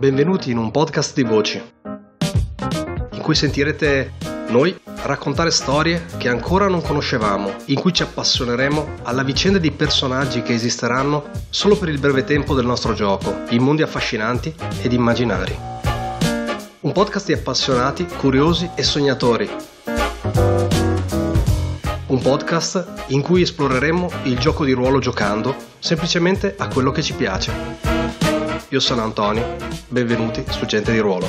Benvenuti in un podcast di voci, in cui sentirete noi raccontare storie che ancora non conoscevamo, in cui ci appassioneremo alla vicenda di personaggi che esisteranno solo per il breve tempo del nostro gioco, in mondi affascinanti ed immaginari. Un podcast di appassionati, curiosi e sognatori. Un podcast in cui esploreremo il gioco di ruolo giocando semplicemente a quello che ci piace. Io sono Antonio, benvenuti su Gente di Ruolo.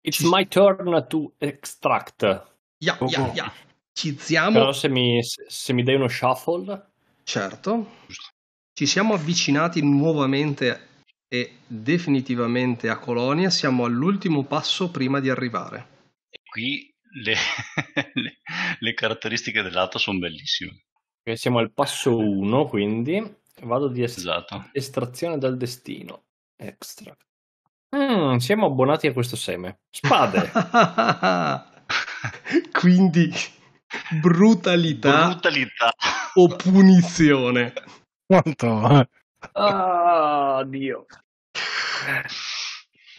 It's my turn to extract. Ya, ya, oh. ya. Ci siamo, Però se mi, se mi dai uno shuffle, certo. Ci siamo avvicinati nuovamente e definitivamente a Colonia, siamo all'ultimo passo prima di arrivare. E qui le, le- le caratteristiche dell'atto sono bellissime. siamo al passo 1, quindi vado di est- Esatto. estrazione dal destino. Extract. Mm, siamo abbonati a questo seme. Spade. Quindi brutalità Brutalità. o punizione. Quanto? ah, Dio.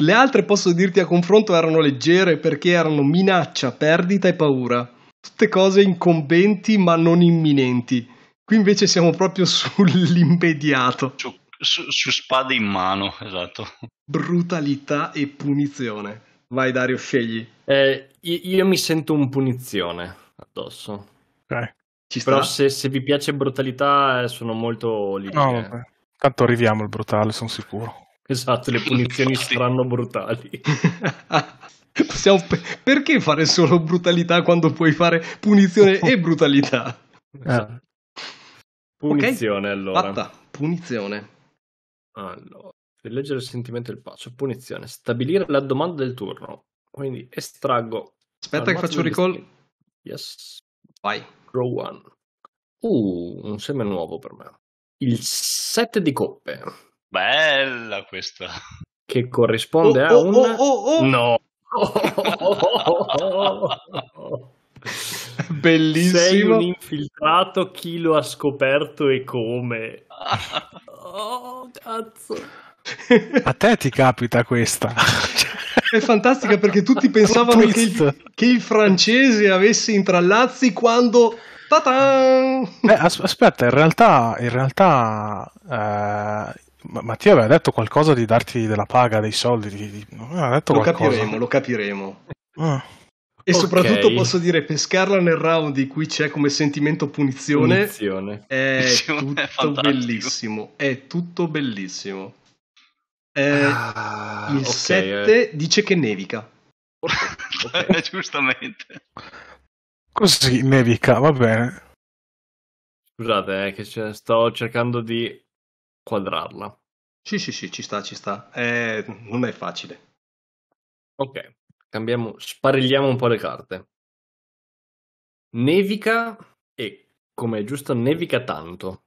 Le altre posso dirti a confronto erano leggere perché erano minaccia, perdita e paura. Tutte cose incombenti ma non imminenti. Qui invece siamo proprio sull'immediato. Su, su- su spade in mano, esatto. Brutalità e punizione. Vai Dario, scegli. Eh, io, io mi sento un punizione addosso. Ok. Ci sta? Però se, se vi piace brutalità, eh, sono molto lì. No, eh. vabbè. Tanto arriviamo al brutale, sono sicuro. Esatto, le punizioni saranno brutali. Possiamo- perché fare solo brutalità quando puoi fare punizione e brutalità? Esatto. Punizione allora. Fatta. Punizione. Allora, per leggere il sentimento del passo. Punizione. Stabilire la domanda del turno. Quindi estraggo. Aspetta che faccio il del recall. destino. Yes. Vai. Row one. Uh, un seme nuovo per me. Il 7 di coppe. Bella questa. Che corrisponde a Oh, oh, un... oh, oh, oh. No. Sei Bellissimo. un infiltrato, chi lo ha scoperto e come? Oh, cazzo. A te ti capita questa. È fantastica perché tutti pensavano che il, che il francese avesse intrallazzi quando... Eh, as- aspetta, in realtà, in realtà eh, Ma- Mattia aveva detto qualcosa di darti della paga, dei soldi. Di, di- non aveva detto Lo qualcosa. capiremo, lo capiremo. Ah, E Ok. soprattutto posso dire, pescarla nel round di cui c'è come sentimento punizione, Punizione. è Punizione tutto è bellissimo. È tutto bellissimo. Eh, Ah, il ok, 7 dice che nevica. Ok. Giustamente. Così nevica, va bene. Scusate, eh, che sto cercando di quadrarla. Sì, sì, sì, ci sta, ci sta. Eh, non è facile. Ok, cambiamo, sparigliamo un po' le carte. Nevica e, come è giusto, nevica tanto.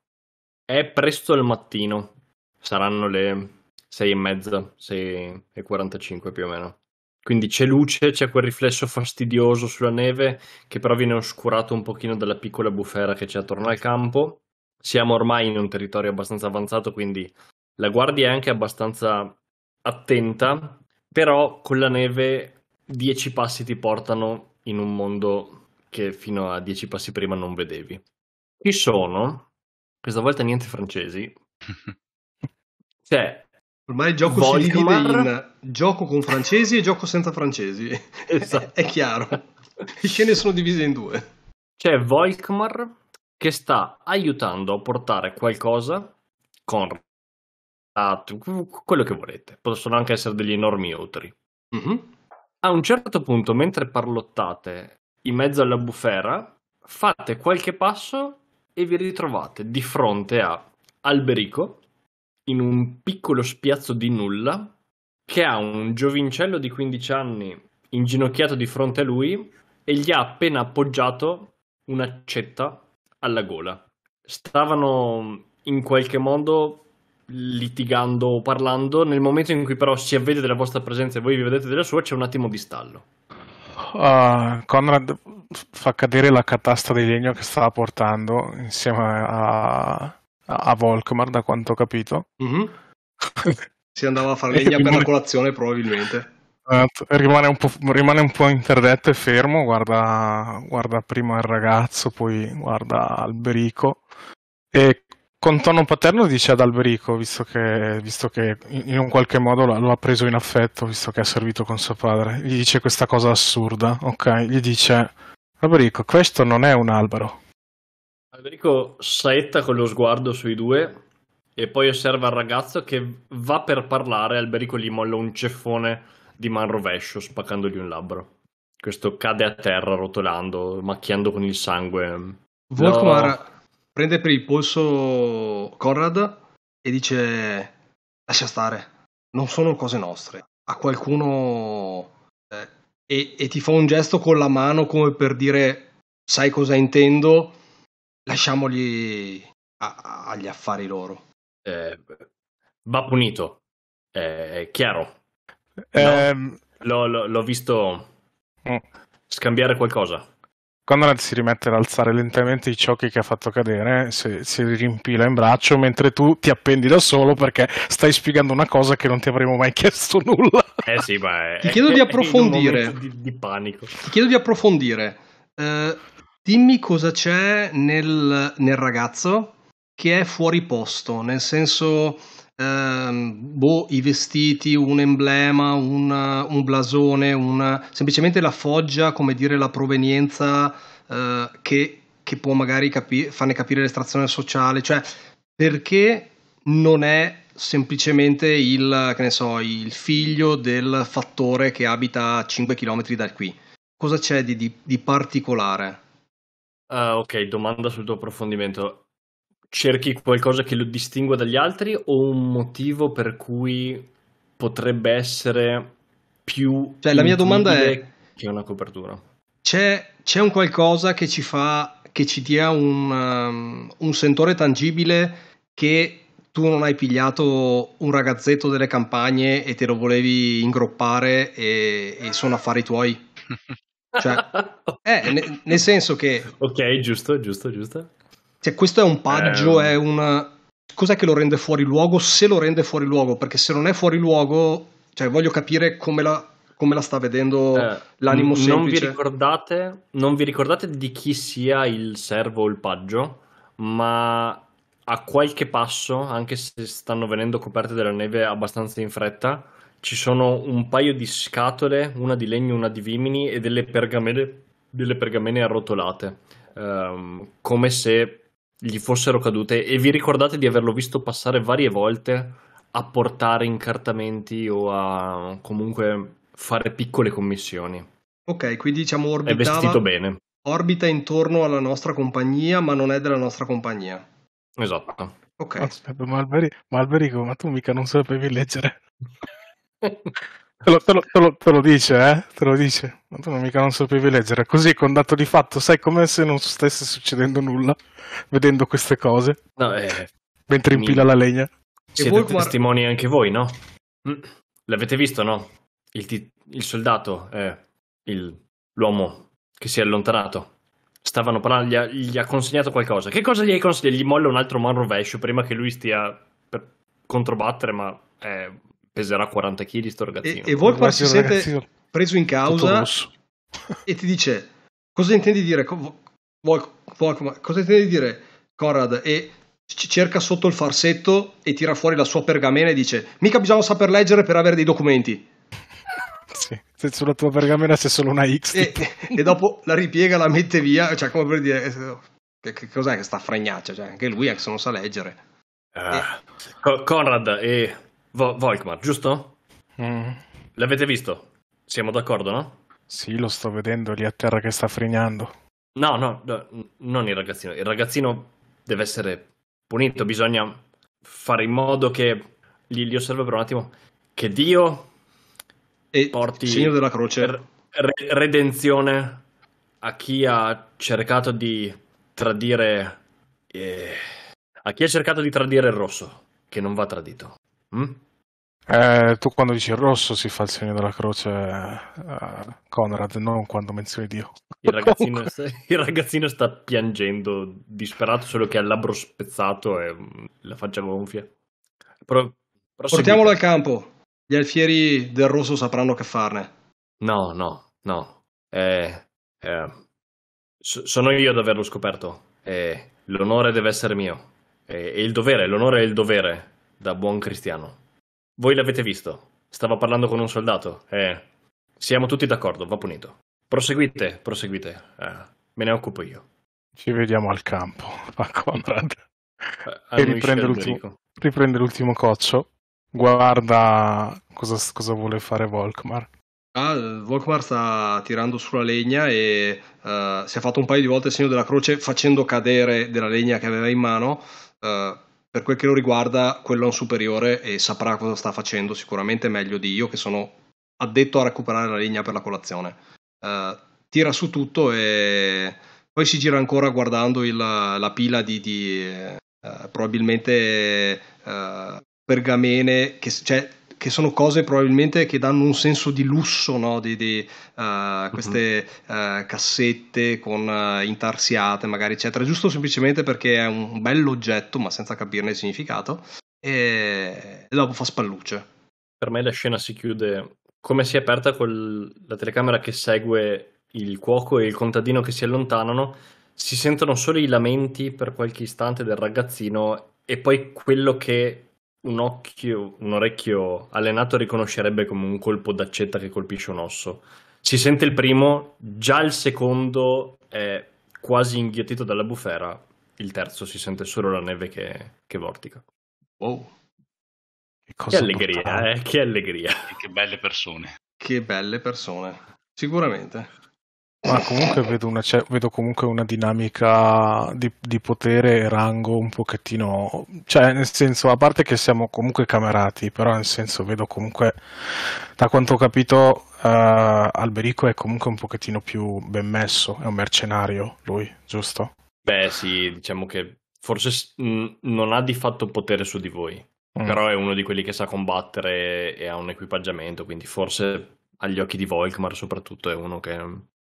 È presto al mattino. Saranno le 6 e mezza, 6 e 45 più o meno. Quindi c'è luce, c'è quel riflesso fastidioso sulla neve che però viene oscurato un pochino dalla piccola bufera che c'è attorno al campo. Siamo ormai in un territorio abbastanza avanzato, quindi la guardia è anche abbastanza attenta, però con la neve 10 passi ti portano in un mondo che fino a 10 passi prima non vedevi. Chi sono? Questa volta niente francesi. C'è Ormai il gioco si divide Volkmar. in gioco con francesi e gioco senza francesi. Esatto. è chiaro. Le scene sono divise in due. C'è Volkmar che sta aiutando a portare qualcosa con a- quello che volete. Possono anche essere degli enormi uteri. Mhm. A un certo punto, mentre parlottate in mezzo alla bufera, fate qualche passo e vi ritrovate di fronte a Alberico in un piccolo spiazzo di nulla che ha un giovincello di 15 anni inginocchiato di fronte a lui e gli ha appena appoggiato un'accetta alla gola. Stavano in qualche modo litigando o parlando. Nel momento in cui però si avvede della vostra presenza e voi vi vedete della sua, c'è un attimo di stallo. Uh, Conrad fa cadere la catasta di legno che stava portando insieme a, a, a Volkmar, da quanto ho capito. Mhm. Si andava a fare legna per la colazione, probabilmente. Esatto, Rimane un, po', rimane un po' interdetto e fermo, guarda, guarda prima il ragazzo, poi guarda Alberico e con tono paterno dice ad Alberico, visto che, visto che in un qualche modo lo, lo ha preso in affetto, visto che ha servito con suo padre, gli dice questa cosa assurda, ok? Gli dice, Alberico, questo non è un albero. Alberico saetta con lo sguardo sui due e poi osserva il ragazzo che va per parlare. Alberico gli molla un ceffone di man rovescio, spaccandogli un labbro. Questo cade a terra rotolando, macchiando con il sangue. Volkmar prende per il polso Conrad e dice: Lascia stare, non sono cose nostre. A qualcuno. eh, e, e ti fa un gesto con la mano come per dire: Sai cosa intendo? A- agli affari loro. Eh, va punito. È chiaro. Ehm, L'ho, l'ho- l'ho visto mm. scambiare qualcosa. Conrad si rimette ad alzare lentamente i ciocchi che ha fatto cadere, si, si rimpila in braccio, mentre tu ti appendi da solo perché stai spiegando una cosa che non ti avremmo mai chiesto nulla. Eh sì, ma è, Ti chiedo di approfondire. Di, di panico. Ti chiedo di approfondire. Eh, dimmi cosa c'è nel, nel ragazzo che è fuori posto, nel senso, ehm, boh, i vestiti, un emblema, un, un blasone, una- semplicemente la foggia, come dire, la provenienza eh, che, che può magari capi- farne capire l'estrazione sociale, cioè perché non è semplicemente il, so, il figlio del fattore che abita a 5 km da qui. Cosa c'è di, di- di particolare? Ah, ok, domanda sul tuo approfondimento. Cerchi qualcosa che lo distingua dagli altri o un motivo per cui potrebbe essere più Cioè, la mia domanda è- che una copertura? C'è, c'è un qualcosa che ci fa, che ci dia un, um, un sentore tangibile che tu non hai pigliato un ragazzetto delle campagne e te lo volevi ingroppare e, e sono affari tuoi? Cioè, eh, ne- nel senso che ok, giusto, giusto, giusto. Cioè, questo è un paggio, Ehm. è un... Cos'è che lo rende fuori luogo? Se lo rende fuori luogo, perché se non è fuori luogo, cioè voglio capire come la, come la sta vedendo Eh, l'animo n- non vi semplice. ricordate, non vi ricordate di chi sia il servo o il paggio, ma a qualche passo, anche se stanno venendo coperte dalla neve abbastanza in fretta, ci sono un paio di scatole, una di legno, una di vimini e delle pergamene, delle pergamene arrotolate, ehm, come se gli fossero cadute e vi ricordate di averlo visto passare varie volte a portare incartamenti o a comunque fare piccole commissioni. Ok, quindi diciamo È orbitava, vestito bene. orbita intorno alla nostra compagnia, ma non è della nostra compagnia. Esatto. Ok, Aspetta, ma, Alberi- ma Alberico, ma tu mica non sapevi leggere? Te lo, te lo- te lo- te lo dice, eh? Te lo dice. Ma tu non mica non sapevi leggere. Così, con dato di fatto, sai come se non stesse succedendo nulla, vedendo queste cose, No, eh, mentre Mi- impila la legna. siete Volkmar- testimoni anche voi, no? Mm. L'avete visto, no? Il, ti- il soldato è il- l'uomo che si è allontanato. Stavano parlando, gli ha, gli ha consegnato qualcosa. Che cosa gli hai consegnato? Gli molla un altro man rovescio prima che lui stia per controbattere, ma eh, peserà 40 kg sto e, ragazzino. e Volkmar si Guardi il sente ragazzino preso in causa e ti dice cosa intendi dire Co- Vol- Volkmar, cosa intendi dire Conrad e ci cerca sotto il farsetto e tira fuori la sua pergamena e dice mica bisogna saper leggere per avere dei documenti Sì, se sulla tua pergamena c'è solo una X. e, e dopo la ripiega la mette via cioè come per dire eh, che, che cos'è che sta fregnaccia cioè, anche lui anche se non sa leggere Ah. Co- Conrad e Vo- Volkmar, giusto? Mm. L'avete visto? Siamo d'accordo, no? Sì, lo sto vedendo lì a terra che sta frignando. No, no, no, non il ragazzino. Il ragazzino deve essere punito. Bisogna fare in modo che. Li, li osservo per un attimo. Che Dio e porti segno della croce re- redenzione a chi ha cercato di tradire. eh, a chi ha cercato di tradire il rosso, che non va tradito. Mm? Eh, tu quando dici rosso si fa il segno della croce, eh, Conrad, non quando menzioni Dio. Il ragazzino, il ragazzino, sta piangendo, disperato, solo che ha il labbro spezzato e mm, la faccia gonfia. Però, Portiamolo al campo. Gli alfieri del rosso sapranno che farne. No, no, no. Eh, eh, sono io ad averlo scoperto. Eh, l'onore deve essere mio. e il dovere, l'onore è il dovere, da buon cristiano. Voi l'avete visto. Stava parlando con un soldato. Eh, siamo tutti d'accordo, va punito. Proseguite, proseguite. Eh, me ne occupo io. Ci vediamo al campo, fa Conrad. Eh, e riprende l'ultimo, riprende l'ultimo coccio. Guarda cosa, cosa vuole fare Volkmar. Ah, Volkmar sta tirando sulla legna e uh, si è fatto un paio di volte il segno della croce facendo cadere della legna che aveva in mano. Uh, per quel che lo riguarda, quello è un superiore e saprà cosa sta facendo sicuramente meglio di io, che sono addetto a recuperare la legna per la colazione. Uh, tira su tutto e poi si gira ancora guardando il, la pila di, di uh, probabilmente uh, pergamene, che, cioè che sono cose probabilmente che danno un senso di lusso, no? di, di uh, queste uh, cassette con uh, intarsiate magari eccetera, giusto semplicemente perché è un bell'oggetto ma senza capirne il significato e, e dopo fa spallucce. Per me la scena si chiude come si è aperta con la telecamera che segue il cuoco e il contadino che si allontanano, si sentono solo i lamenti per qualche istante del ragazzino e poi quello che un occhio, un orecchio allenato riconoscerebbe come un colpo d'accetta che colpisce un osso. Si sente il primo, già il secondo è quasi inghiottito dalla bufera, il terzo si sente solo la neve che, che vortica. Wow. Che, che allegria, eh? Che allegria. E che belle persone. Che belle persone. Sicuramente. Ma comunque vedo, una, vedo comunque una dinamica di, di, potere e rango un pochettino, cioè nel senso, a parte che siamo comunque camerati, però nel senso vedo comunque, da quanto ho capito, uh, Alberico è comunque un pochettino più ben messo, è un mercenario lui, giusto? Beh sì, diciamo che forse non ha di fatto potere su di voi, mm. però è uno di quelli che sa combattere e ha un equipaggiamento, quindi forse agli occhi di Volkmar soprattutto è uno che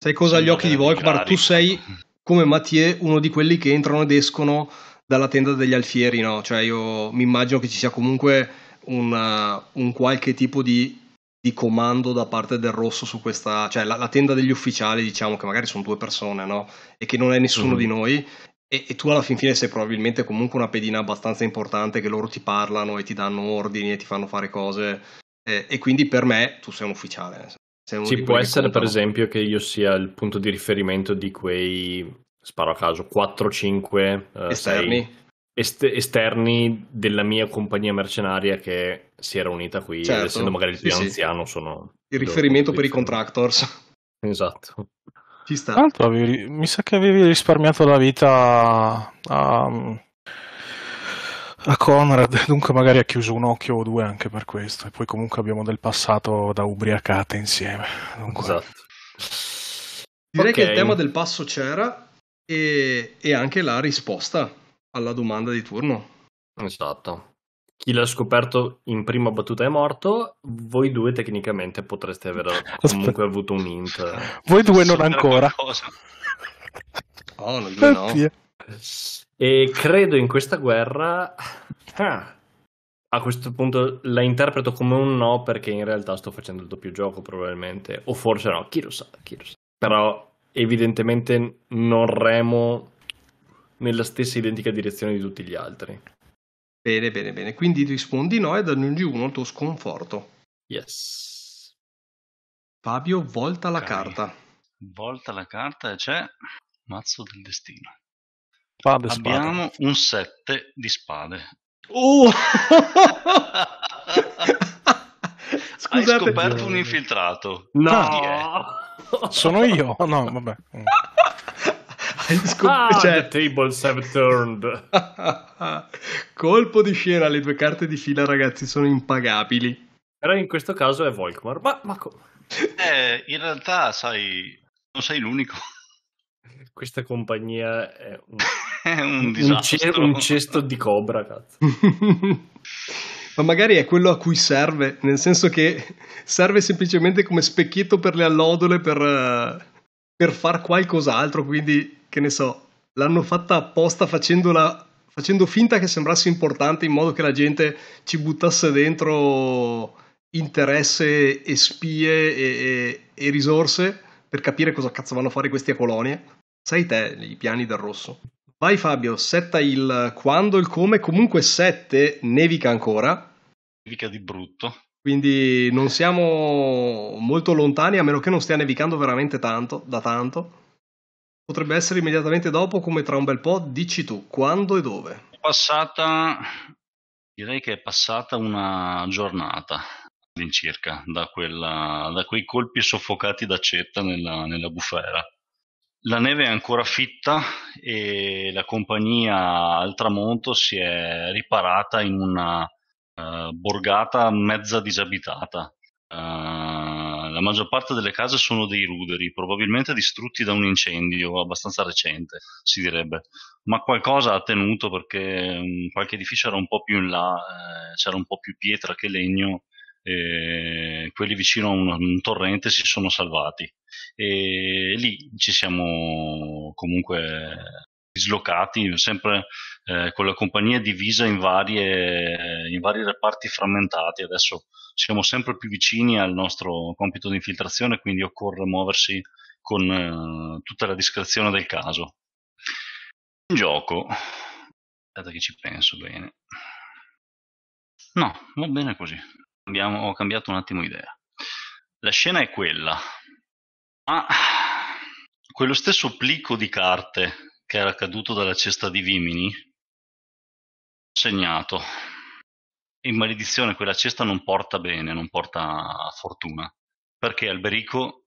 Sai cosa agli occhi di Volkmar? Tu sei come Mathieu, uno di quelli che entrano ed escono dalla tenda degli alfieri, no? Cioè io mi immagino che ci sia comunque una, un qualche tipo di, di, comando da parte del rosso su questa... Cioè la, la, tenda degli ufficiali, diciamo, che magari sono due persone, no? E che non è nessuno mm. di noi. E, e, tu alla fin fine sei probabilmente comunque una pedina abbastanza importante che loro ti parlano e ti danno ordini e ti fanno fare cose. E, e quindi per me tu sei un ufficiale. Sì, può essere per esempio che io sia il punto di riferimento di quei, sparo a caso, 4-5 uh, esterni. Est- esterni della mia compagnia mercenaria che si era unita qui, certo. essendo magari il più sì, anziano sì. sono... Il riferimento per i contractors. Esatto. Ci sta. Avevi, mi sa che avevi risparmiato la vita a, a, a Conrad, dunque magari ha chiuso un occhio o due anche per questo. E poi comunque abbiamo del passato da ubriacate insieme. Dunque... Esatto. Direi okay. che il tema del passo c'era e, e anche la risposta alla domanda di turno. Esatto. Chi l'ha scoperto in prima battuta è morto, voi due tecnicamente potreste aver comunque Aspetta. avuto un int. Voi due non ancora. Oh, noi due no. E credo in questa guerra... Ah, a questo punto la interpreto come un no perché in realtà sto facendo il doppio gioco probabilmente. O forse no, chi lo sa, chi lo sa. Però evidentemente non remo nella stessa identica direzione di tutti gli altri. Bene, bene, bene. Quindi rispondi no ed aggiungi uno al tuo sconforto. Yes. Fabio, volta okay. la carta. Volta la carta e c'è mazzo del destino. Spade, Abbiamo spade. un 7 di spade. Uh! Scusate, Hai scoperto un infiltrato. No! Sono io? No, vabbè. Hai scoperto... Ah, cioè... The tables have turned. Colpo di scena, le due carte di fila, ragazzi, sono impagabili. Però in questo caso è Volkmar. Ma, ma come? Eh, in realtà, sai, non sei l'unico questa compagnia è un, è un, un, ce- un cesto di cobra, cazzo. Ma magari è quello a cui serve, nel senso che serve semplicemente come specchietto per le allodole per, eh, per far qualcos'altro, quindi che ne so, l'hanno fatta apposta facendola, facendo finta che sembrasse importante in modo che la gente ci buttasse dentro interesse e spie e, e, e risorse per capire cosa cazzo vanno a fare questi a colonie. Sai te i piani del rosso. Vai Fabio, setta il quando, il come, comunque 7 nevica ancora. Nevica di brutto. Quindi non siamo molto lontani a meno che non stia nevicando veramente tanto, da tanto. Potrebbe essere immediatamente dopo, come tra un bel po', dici tu, quando e dove? È passata, direi che è passata una giornata all'incirca da, quella, da quei colpi soffocati d'accetta nella, nella bufera. La neve è ancora fitta e la compagnia al tramonto si è riparata in una uh, borgata mezza disabitata. Uh, la maggior parte delle case sono dei ruderi, probabilmente distrutti da un incendio abbastanza recente, si direbbe, ma qualcosa ha tenuto perché um, qualche edificio era un po' più in là, eh, c'era un po' più pietra che legno quelli vicino a un, un torrente si sono salvati. E lì ci siamo comunque dislocati sempre eh, con la compagnia divisa in, varie, in vari reparti frammentati. Adesso siamo sempre più vicini al nostro compito di infiltrazione quindi occorre muoversi con eh, tutta la discrezione del caso. In gioco aspetta che ci penso bene. No va bene così Abbiamo, ho cambiato un attimo idea la scena è quella ma quello stesso plico di carte che era caduto dalla cesta di Vimini, segnato. In maledizione quella cesta non porta bene, non porta fortuna, perché Alberico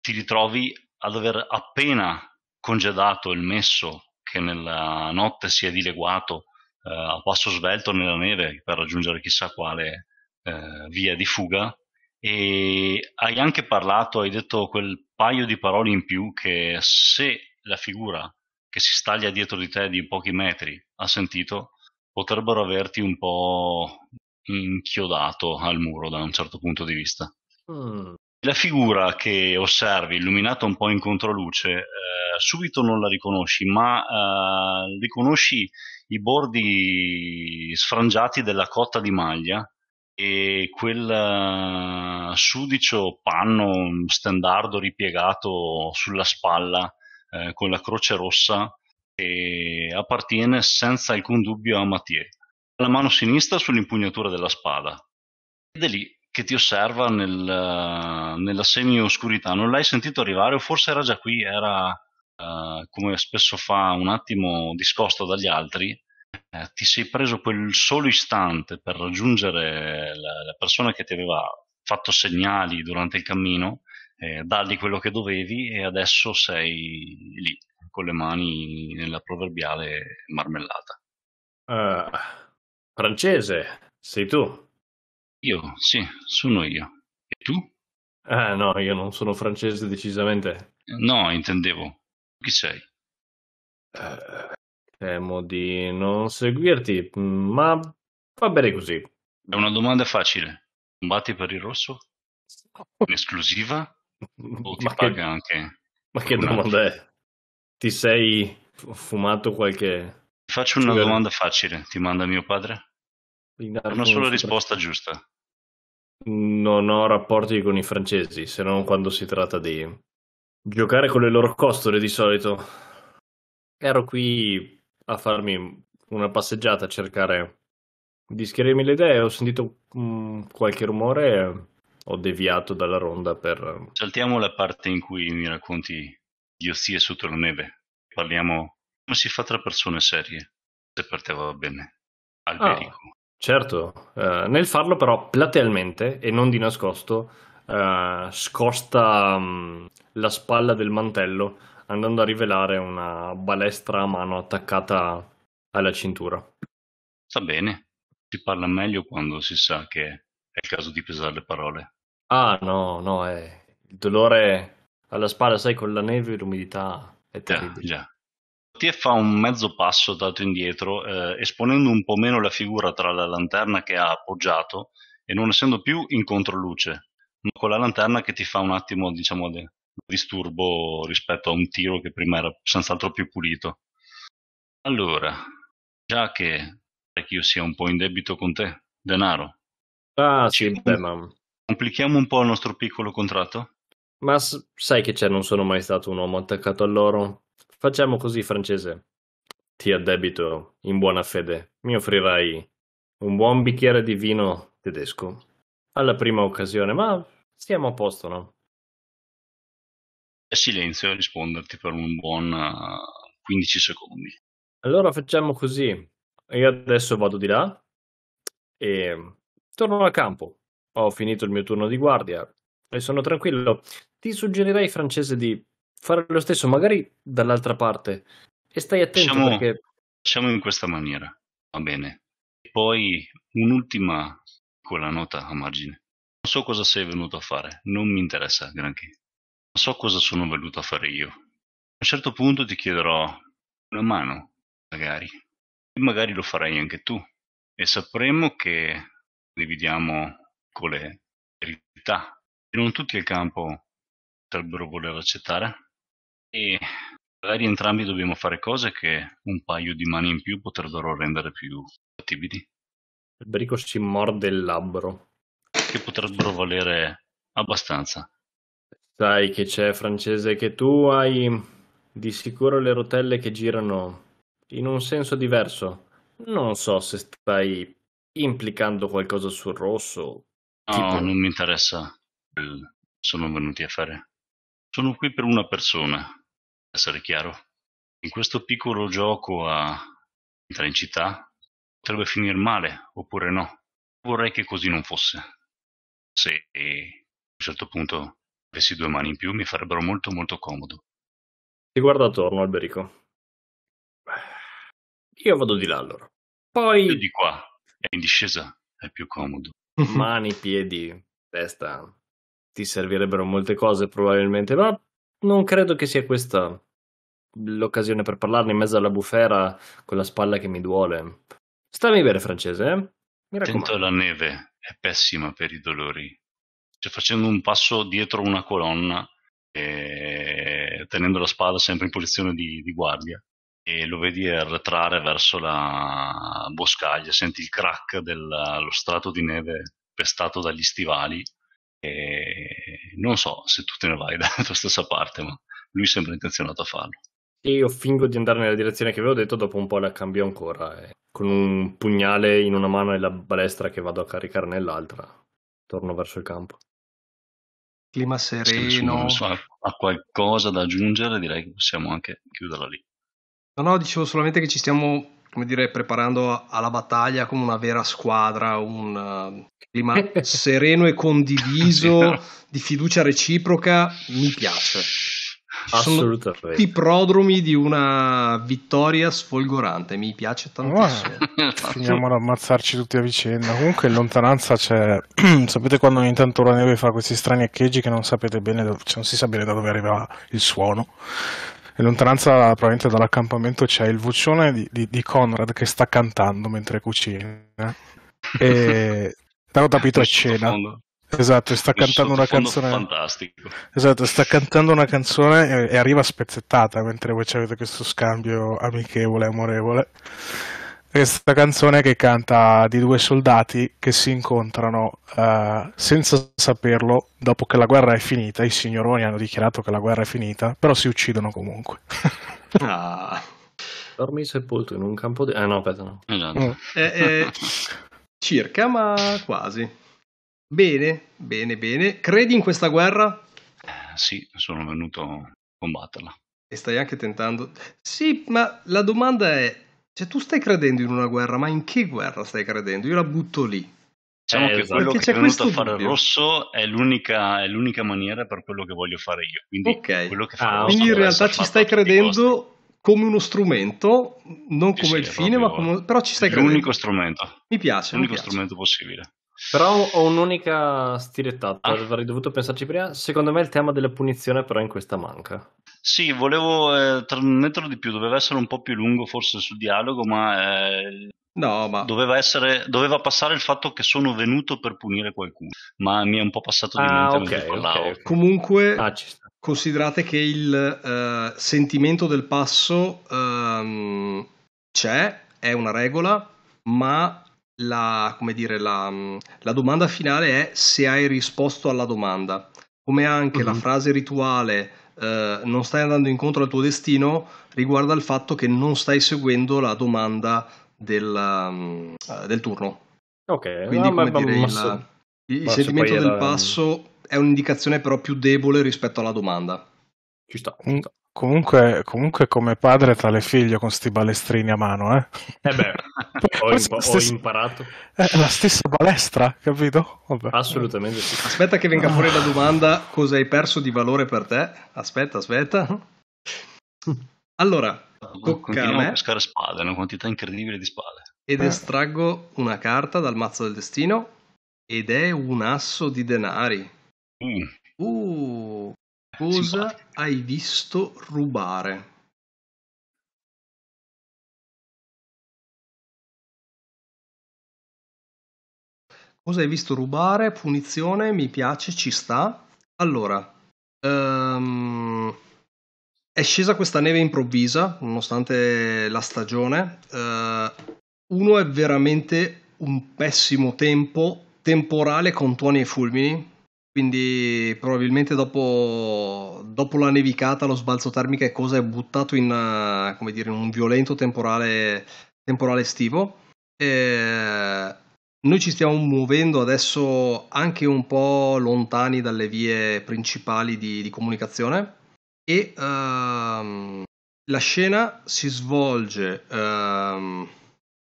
ti ritrovi ad aver appena congedato il messo che nella notte si è dileguato eh, a passo svelto nella neve per raggiungere chissà quale eh, via di fuga e hai anche parlato, hai detto quel paio di parole in più che se la figura che si staglia dietro di te di pochi metri ha sentito, potrebbero averti un po' inchiodato al muro da un certo punto di vista. Mm. La figura che osservi, illuminata un po' in controluce, eh, subito non la riconosci, ma eh, riconosci i bordi sfrangiati della cotta di maglia e quel uh, sudicio panno stendardo ripiegato sulla spalla eh, con la croce rossa che appartiene senza alcun dubbio a Mathieu. La mano sinistra sull'impugnatura della spada ed è lì che ti osserva nel, uh, nella semi-oscurità. Non l'hai sentito arrivare o forse era già qui, era uh, come spesso fa un attimo discosto dagli altri eh, ti sei preso quel solo istante per raggiungere la, la, persona che ti aveva fatto segnali durante il cammino, eh, dargli quello che dovevi e adesso sei lì con le mani nella proverbiale marmellata. Uh, francese, sei tu? Io, sì, sono io. E tu? Ah, no, io non sono francese decisamente. No, intendevo. Chi sei? Uh, Temo di non seguirti, ma va bene così. È una domanda facile. Combatti per il rosso? In esclusiva? O ti ma paga che, anche? Ma che domanda è? Ti sei fumato qualche... Faccio una domanda facile. Ti manda mio padre? Una sola risposta giusta. Non ho rapporti con i francesi, se non quando si tratta di giocare con le loro costole di solito. Ero qui a farmi una passeggiata a cercare di schiarirmi le idee. Ho sentito mh, mm, qualche rumore e ho deviato dalla ronda per. Saltiamo la parte in cui mi racconti di ossie sotto la neve. Parliamo come si fa tra persone serie, se per te va bene. Alberico. Ah, certo, uh, nel farlo però platealmente e non di nascosto, uh, scosta um, la spalla del mantello andando a rivelare una balestra a mano attaccata alla cintura. Sta bene, si parla meglio quando si sa che è il caso di pesare le parole. Ah, no, no, è il dolore alla spalla, sai, con la neve e l'umidità è terribile. Già, già. Mattia fa un mezzo passo dato indietro, eh, esponendo un po' meno la figura tra la lanterna che ha appoggiato e non essendo più in controluce, ma con la lanterna che ti fa un attimo, diciamo, di disturbo rispetto a un tiro che prima era senz'altro più pulito. Allora, già che io sia un po' in debito con te, denaro. Ah, sì, beh, ma... Complichiamo un po' il nostro piccolo contratto? Ma sai che c'è, non sono mai stato un uomo attaccato all'oro. Facciamo così, francese. Ti addebito in buona fede. Mi offrirai un buon bicchiere di vino tedesco alla prima occasione, ma stiamo a posto, no? È silenzio a risponderti per un buon uh, eh, 15 secondi. Allora facciamo così. Io adesso vado di là e torno al campo. Ho finito il mio turno di guardia e sono tranquillo. Ti suggerirei, francese, di fare lo stesso, magari dall'altra parte. E stai attento facciamo, perché... Facciamo in questa maniera, va bene. E poi un'ultima con la nota a margine. Non so cosa sei venuto a fare, non mi interessa granché. Non so cosa sono venuto a fare io. A un certo punto ti chiederò una mano, magari. E magari lo farai anche tu. E sapremo che dividiamo con le verità. E non tutti al campo potrebbero voler accettare. E magari entrambi dobbiamo fare cose che un paio di mani in più potrebbero rendere più fattibili. Il brico si morde il labbro. Che potrebbero valere abbastanza. Sai che c'è, francese, che tu hai di sicuro le rotelle che girano in un senso diverso. Non so se stai implicando qualcosa sul rosso. No, tipo... non mi interessa. Sono venuti a fare. Sono qui per una persona, essere chiaro. In questo piccolo gioco a entrare in città potrebbe finire male, oppure no. Vorrei che così non fosse. Se a un certo punto avessi due mani in più mi farebbero molto molto comodo. Ti guarda attorno, Alberico. Io vado di là allora. Poi... Io di qua. È in discesa, è più comodo. Mani, piedi, testa. Ti servirebbero molte cose probabilmente, ma non credo che sia questa l'occasione per parlarne in mezzo alla bufera con la spalla che mi duole. Stammi bene, francese, eh? Mi Attento alla neve, è pessima per i dolori. Cioè, facendo un passo dietro una colonna, e tenendo la spada sempre in posizione di, di guardia, e lo vedi arretrare verso la boscaglia, senti il crack dello strato di neve pestato dagli stivali. E non so se tu te ne vai dalla tua stessa parte, ma lui sembra intenzionato a farlo. E io fingo di andare nella direzione che avevo detto, dopo un po' la cambio ancora. E con un pugnale in una mano e la balestra che vado a caricare nell'altra, torno verso il campo. Clima sereno. Se ha qualcosa da aggiungere, direi che possiamo anche chiuderla lì. No, no, dicevo solamente che ci stiamo come dire, preparando alla battaglia come una vera squadra, un uh, clima sereno e condiviso, di fiducia reciproca, mi piace. Assolutamente. Sono tutti prodromi di una vittoria sfolgorante. Mi piace tantissimo. Finiamo ad ammazzarci tutti a vicenda. Comunque in lontananza c'è. sapete quando ogni tanto la neve fa questi strani echeggi che non sapete bene, cioè non si sa bene da dove arriva il suono. In lontananza, probabilmente dall'accampamento, c'è il vocione di, di, di Conrad che sta cantando mentre cucina. E da ho capito a cena. Esatto, sta cantando una canzone. Fantastico. Esatto, sta cantando una canzone e, e arriva spezzettata mentre voi avete questo scambio amichevole, amorevole. Questa canzone che canta di due soldati che si incontrano uh, senza saperlo dopo che la guerra è finita. I signoroni hanno dichiarato che la guerra è finita, però si uccidono comunque. ah. Dormi sepolto in un campo di... Eh no, aspetta no. Esatto. Mm. Eh, eh, circa, ma quasi. Bene, bene, bene. Credi in questa guerra? Eh, sì, sono venuto a combatterla. E stai anche tentando... Sì, ma la domanda è, cioè tu stai credendo in una guerra, ma in che guerra stai credendo? Io la butto lì. Diciamo eh, che quello che è venuto a fare dubbio. rosso è l'unica, è l'unica, maniera per quello che voglio fare io. Quindi, okay. ah, quindi in realtà ci stai credendo come uno strumento, non come sì, il fine, ma come... però ci stai credendo. L'unico strumento. Mi piace. L'unico mi piace. strumento possibile. Però ho un'unica stilettata, Ah. avrei dovuto pensarci prima. Secondo me il tema della punizione però in questa manca. Sì, volevo eh, trasmetterlo di più, doveva essere un po' più lungo forse sul dialogo, ma eh, No, ma doveva, essere, doveva passare il fatto che sono venuto per punire qualcuno, ma mi è un po' passato di Ah, mente ok, mentre parlavo. ok, ok. comunque Ah, considerate che il eh, sentimento del passo ehm, c'è, è una regola, ma la, come dire, la, la domanda finale è se hai risposto alla domanda. Come anche la Mhm. frase rituale eh, non stai andando incontro al tuo destino riguarda il fatto che non stai seguendo la domanda del, um, del turno. Ok, Quindi, no, come ma- dire, ma il, il ma se sentimento del passo è un'indicazione però più debole rispetto alla domanda. ci sta. ci Com- sta. Comunque, comunque come padre tale figlio con sti balestrini a mano, eh. Eh beh, ho, impa- ho stessa- imparato. È la stessa balestra, capito? Vabbè. Assolutamente sì. Aspetta che venga fuori la domanda cosa hai perso di valore per te. Aspetta, aspetta. Allora, tocca a Continuiamo a me pescare spade, una quantità incredibile di spade. ed Eh. estraggo una carta dal mazzo del destino ed è un asso di denari. Mm, Uh, cosa hai visto rubare? Cosa hai visto rubare? Punizione, mi piace, ci sta. Allora, ehm, è scesa questa neve improvvisa, nonostante la stagione. Eh, uno è veramente un pessimo tempo temporale con tuoni e fulmini. Quindi probabilmente dopo, dopo la nevicata, lo sbalzo termico e cosa è buttato in, come dire, in un violento temporale, temporale estivo. Eh, noi ci stiamo muovendo adesso anche un po' lontani dalle vie principali di, di comunicazione e ehm, la scena si svolge, ehm,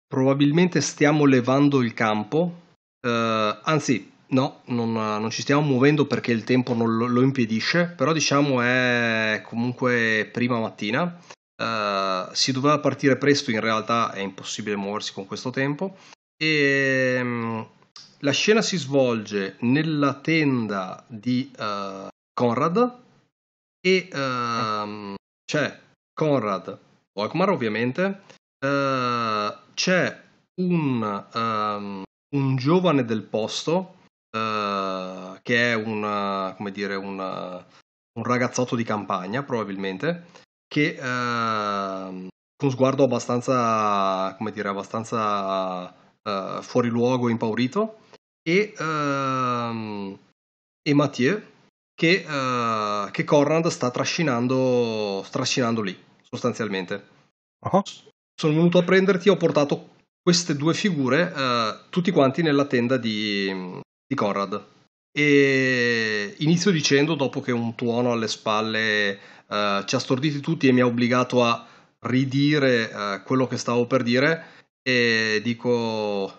probabilmente stiamo levando il campo, eh, anzi no, non, non ci stiamo muovendo perché il tempo non lo, lo impedisce, però diciamo è comunque prima mattina, Eh, si doveva partire presto, in realtà è impossibile muoversi con questo tempo. E mm, la scena si svolge nella tenda di eh, Conrad e ehm, c'è Conrad Volkmar ovviamente, eh, c'è un, ehm, un giovane del posto eh, che è un, eh, come dire, un, eh, un ragazzotto di campagna probabilmente che ehm, con sguardo abbastanza, come dire, abbastanza eh, fuori luogo, impaurito, e, ehm, e Mathieu che, eh, che Conrad sta trascinando, trascinando lì, sostanzialmente. Oh, Sono venuto a prenderti e ho portato queste due figure eh, tutti quanti nella tenda di, di Conrad. E inizio dicendo, dopo che un tuono alle spalle eh, ci ha storditi tutti e mi ha obbligato a ridire eh, quello che stavo per dire, e dico,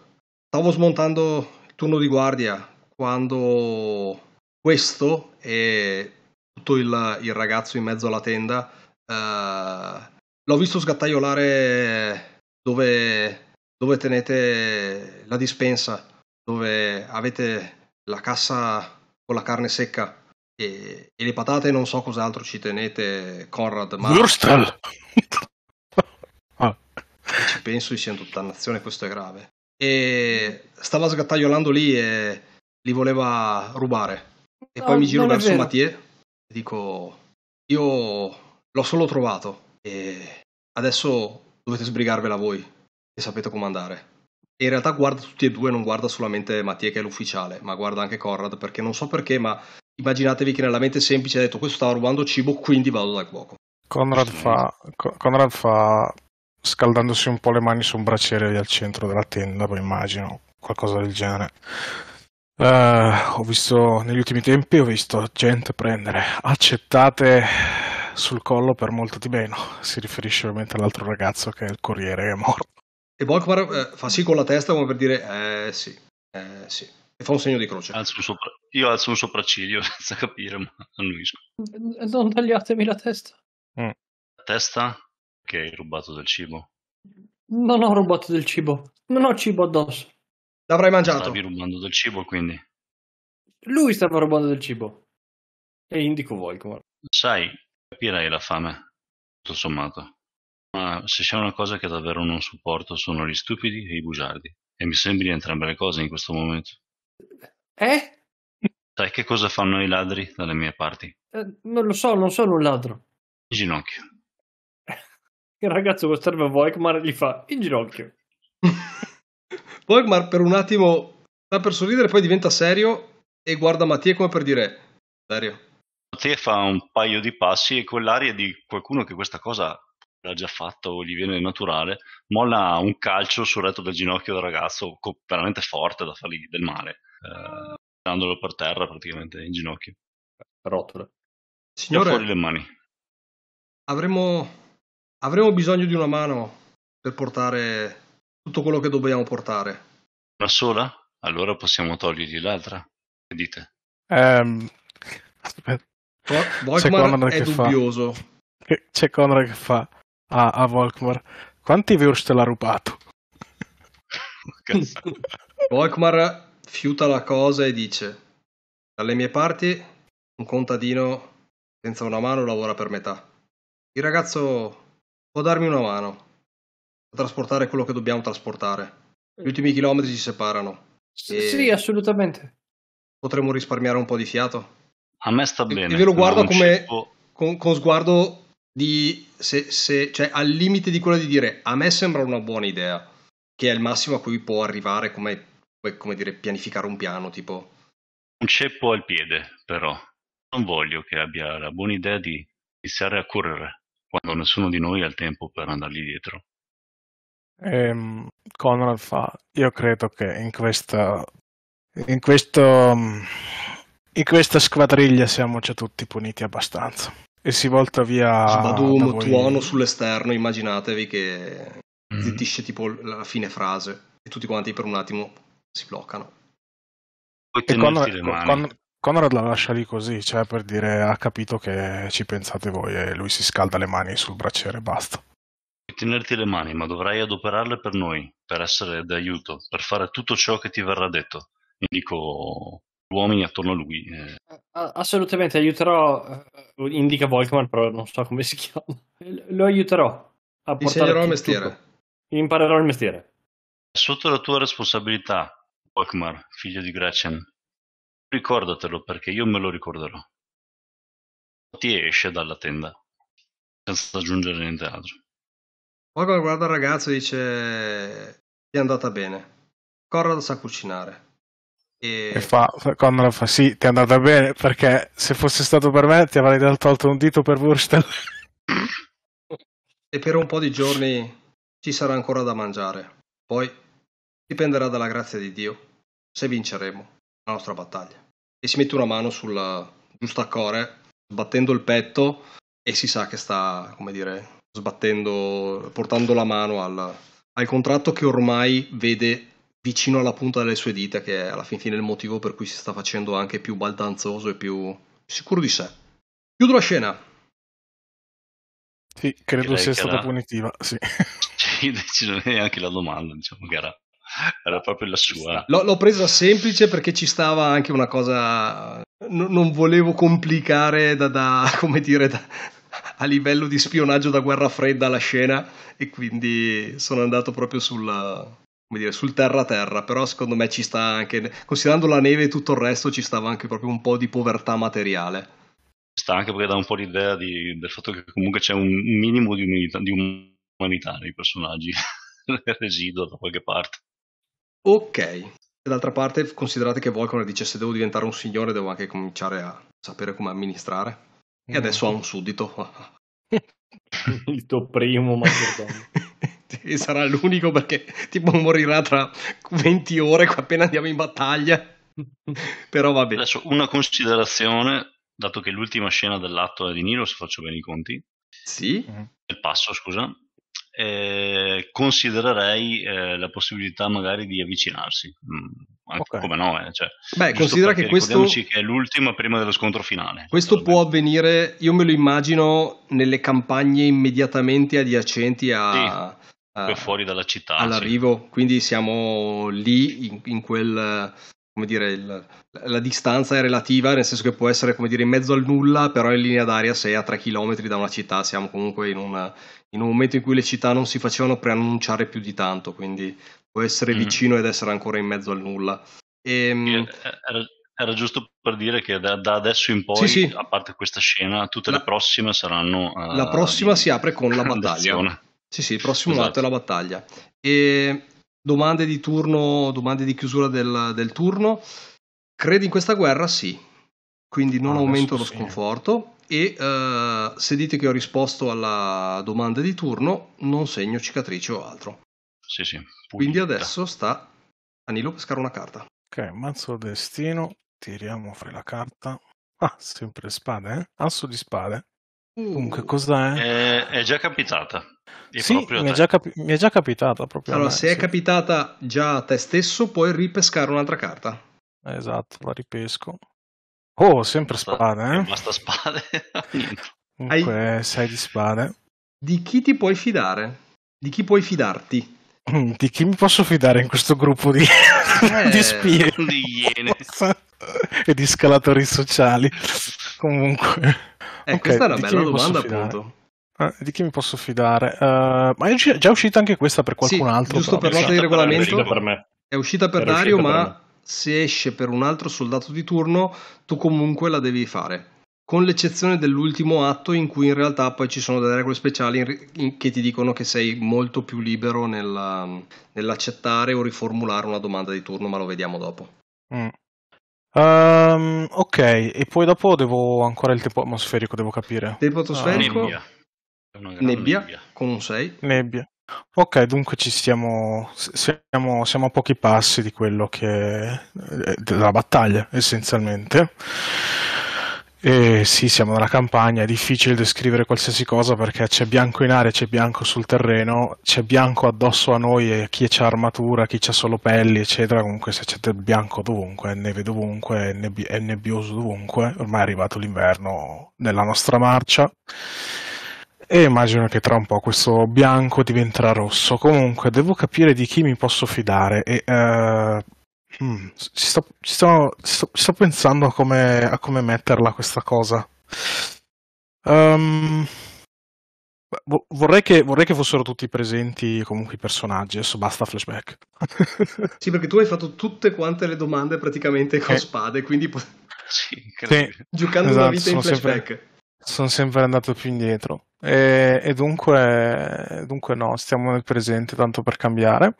stavo smontando il turno di guardia quando questo e tutto il, il ragazzo in mezzo alla tenda eh, l'ho visto sgattaiolare dove, dove tenete la dispensa, dove avete la cassa con la carne secca e, e le patate non so cos'altro ci tenete, Conrad, ma Wurstel! Ah, ci penso di sia in nazione questo è grave. E stava sgattaiolando lì e li voleva rubare. E poi No, mi giro verso. Mathieu e dico: Io l'ho solo trovato e adesso dovete sbrigarvela voi e sapete comandare. In realtà guarda tutti e due, non guarda solamente Mathieu che è l'ufficiale, ma guarda anche Conrad perché non so perché, ma immaginatevi che nella mente semplice ha detto questo stava rubando cibo, quindi vado dal cuoco. Conrad fa, Co- Conrad fa scaldandosi un po' le mani su un braciere lì al centro della tenda, poi immagino, qualcosa del genere. Eh, ho visto negli ultimi tempi ho visto gente prendere accettate sul collo per molto di meno. Si riferisce ovviamente all'altro ragazzo che è il corriere che è morto. E Volkmar eh, fa sì con la testa come per dire eh sì, eh sì. E fa un segno di croce. Alzo un sopra- Io alzo un sopracciglio senza capire, ma annuisco. Non tagliatemi la testa. La testa che hai rubato del cibo. Non ho rubato del cibo. Non ho cibo addosso. L'avrai mangiato. Stavi rubando del cibo, quindi. Lui stava rubando del cibo. E indico Volkmar. Sai, capirei la fame, tutto sommato. Ma se c'è una cosa che davvero non supporto sono gli stupidi e i bugiardi. E mi sembri entrambe le cose in questo momento. Eh? Sai che cosa fanno i ladri dalle mie parti? Eh, non lo so, non sono un ladro. In ginocchio. Il ragazzo osserva Volkmar e gli fa in ginocchio. Volkmar per un attimo sta per sorridere, poi diventa serio e guarda Mattia come per dire: Serio. Te fa un paio di passi e quell'aria di qualcuno che questa cosa l'ha già fatto o gli viene naturale, molla un calcio sul retto del ginocchio del ragazzo co- veramente forte da fargli del male, eh, tirandolo per terra praticamente in ginocchio. Rotola. Tira fuori Signore, le mani. avremo, avremo bisogno di una mano per portare tutto quello che dobbiamo portare. Una sola? Allora possiamo togliergli l'altra. Che dite? Ehm, aspetta, Vo- Volkmar è che fa. dubbioso. c'è Conrad che fa a, a Volkmar. Quanti Wurst l'ha rubato? Volkmar fiuta la cosa e dice: Dalle mie parti, un contadino senza una mano lavora per metà. Il ragazzo può darmi una mano a trasportare quello che dobbiamo trasportare. Gli ultimi chilometri ci separano. S- Sì, assolutamente. Potremmo risparmiare un po' di fiato. A me sta bene. e ve lo guardo come- Con, con sguardo di. Se, se- cioè, al limite di quello di dire: A me sembra una buona idea. Che è il massimo a cui può arrivare come, come- dire, pianificare un piano. Tipo, Un ceppo al piede, però. Non voglio che abbia la buona idea di iniziare a correre quando nessuno di noi ha il tempo per andargli dietro. Ehm, Conrad fa, io credo che in questa, in questo, in questa squadriglia siamo già tutti puniti abbastanza. E si volta via Sbadum, voi- tuono sull'esterno. Immaginatevi che Mm. zittisce tipo la fine frase. E tutti quanti per un attimo si bloccano. Puoi E tenerti Conrad, le mani. Con- Conrad la lascia lì così, cioè per dire ha capito che ci pensate voi e lui si scalda le mani sul bracciere e basta. Puoi tenerti le mani, ma dovrai adoperarle per noi, per essere d'aiuto, per fare tutto ciò che ti verrà detto. Indico gli uomini attorno a lui. eh, Assolutamente, aiuterò. eh, Indica Volkmar, però non so come si chiama. Lo aiuterò a insegnerò il mestiere. tutto. Imparerò il mestiere. Sotto la tua responsabilità, Volkmar, figlio di Gretchen. Ricordatelo perché io me lo ricorderò. Ti esce dalla tenda, senza aggiungere niente altro. Poi quando guarda il ragazzo dice: Ti è andata bene. Conrad sa cucinare. E, E fa, Conrad fa sì, ti è andata bene perché se fosse stato per me ti avrei tolto un dito per Wurstel. e per un po' di giorni ci sarà ancora da mangiare. Poi dipenderà dalla grazia di Dio se vinceremo la nostra battaglia. E si mette una mano sulla giusta core, sbattendo il petto, e si sa che sta, come dire, sbattendo, portando la mano al, al contratto che ormai vede vicino alla punta delle sue dita, che è alla fin fine il motivo per cui si sta facendo anche più baldanzoso e più sicuro di sé. Chiudo la scena. Sì, credo Direi sia stata era- punitiva, sì. Sì, non è neanche la domanda, diciamo che era, era proprio la sua. L'ho, l'ho presa semplice perché ci stava anche una cosa. n- non volevo complicare da, da- come dire, da- a livello di spionaggio da guerra fredda la scena e quindi sono andato proprio sul, come dire, sul terra terra. Però secondo me ci sta anche, considerando la neve e tutto il resto, ci stava anche proprio un po' di povertà materiale. Sta anche perché dà un po' l'idea di- del fatto che comunque c'è un minimo di umanità, di umanità nei personaggi residua da qualche parte. Ok. D'altra parte, considerate che Volcano dice se devo diventare un signore devo anche cominciare a sapere come amministrare. E adesso ha un suddito. Il tuo primo maggiordomo. E sarà l'unico perché tipo morirà tra 20 ore appena andiamo in battaglia. Però va bene. Adesso una considerazione, dato che l'ultima scena dell'atto è di Nilo, se faccio bene i conti, Sì. del passo, scusa, eh, considererei eh, la possibilità magari di avvicinarsi. Mm, anche Ok. come no, eh, cioè, Beh, considera che questo, ricordiamoci che è l'ultima prima dello scontro finale. questo può avvenire, io me lo immagino nelle campagne immediatamente adiacenti a, uh, fuori dalla città. All'arrivo, sì. quindi siamo lì in, in quel come dire, il, la distanza è relativa, nel senso che può essere come dire in mezzo al nulla, però in linea d'aria sei a 3 km da una città, siamo comunque in, una, in, un momento in cui le città non si facevano preannunciare più di tanto, quindi può essere mm. vicino ed essere ancora in mezzo al nulla. E, ehm, era, era, giusto per dire che da, da adesso in poi, sì, sì. a parte questa scena, tutte la, le prossime saranno... Uh, la prossima di, si apre con la battaglia. Sì, sì, il prossimo esatto. atto è la battaglia. E Domande di turno, domande di chiusura del, del turno. Credi in questa guerra? Sì. Quindi non ah, aumento lo sì. sconforto e uh, se dite che ho risposto alla domanda di turno non segno cicatrice o altro. Sì, sì. Quindi adesso sta a Nilo pescare una carta. Ok, mazzo destino, tiriamo fuori la carta. Ah, sempre spade, eh? Asso di spade. Comunque cos'è? È, è già capitata. È sì, mi è, capi- mi è, già capitata proprio. Allora, me, se sì. è capitata già a te stesso, puoi ripescare un'altra carta. Esatto, la ripesco. Oh, sempre basta, spade, eh? Basta spade. Comunque, 6 di spade. Di chi ti puoi fidare? Di chi puoi fidarti? Di chi mi posso fidare in questo gruppo di, eh, di spie? Di iene. e di scalatori sociali. Comunque. Eh, okay, questa è una bella domanda, appunto. Eh, di chi mi posso fidare? Uh, ma è già uscita anche questa per qualcun sì, altro? Giusto per nota di regolamento. È per me. È uscita per Era Dario, uscita ma per se esce per un altro soldato di turno, tu comunque la devi fare. Con l'eccezione dell'ultimo atto in cui in realtà poi ci sono delle regole speciali che ti dicono che sei molto più libero nella, nell'accettare o riformulare una domanda di turno, ma lo vediamo dopo. Mm. Um, ok, e poi dopo devo ancora il tempo atmosferico, devo capire. Tempo atmosferico? Uh, Nebbia, nebbia, con un 6. Nebbia. Ok, dunque ci stiamo siamo, siamo a pochi passi di quello che è della battaglia, essenzialmente. E sì, siamo nella campagna, è difficile descrivere qualsiasi cosa perché c'è bianco in aria, c'è bianco sul terreno, c'è bianco addosso a noi e chi c'ha armatura, chi c'ha solo pelli, eccetera. Comunque se c'è del bianco dovunque, è neve dovunque, è, nebbi- è nebbioso dovunque. Ormai è arrivato l'inverno nella nostra marcia e immagino che tra un po' questo bianco diventerà rosso. Comunque devo capire di chi mi posso fidare e uh, hmm, ci, sto, ci, sto, ci, sto, ci, sto, pensando a come, a come metterla questa cosa. Um, vorrei, che, vorrei che fossero tutti presenti comunque i personaggi, adesso basta flashback. sì, perché tu hai fatto tutte quante le domande praticamente con eh. spade, quindi... Sì, sì, giocando esatto, una vita in flashback. Sempre, sono sempre andato più indietro. E, e dunque, dunque no, stiamo nel presente tanto per cambiare.